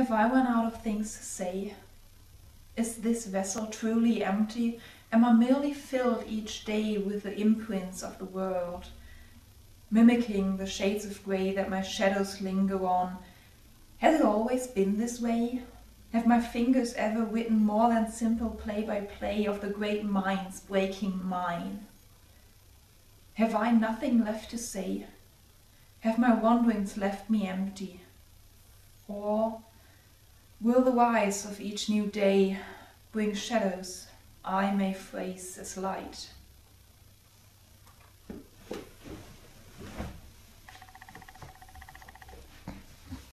Have I run out of things to say? Is this vessel truly empty? Am I merely filled each day with the imprints of the world, mimicking the shades of grey that my shadows linger on? Has it always been this way? Have my fingers ever written more than simple play-by-play -play of the great minds breaking mine? Have I nothing left to say? Have my wanderings left me empty? Or will the rise of each new day bring shadows I may face as light?